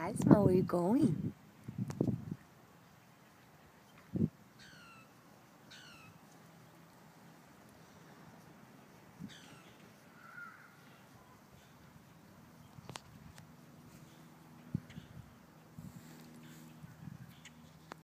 guys, where are you going?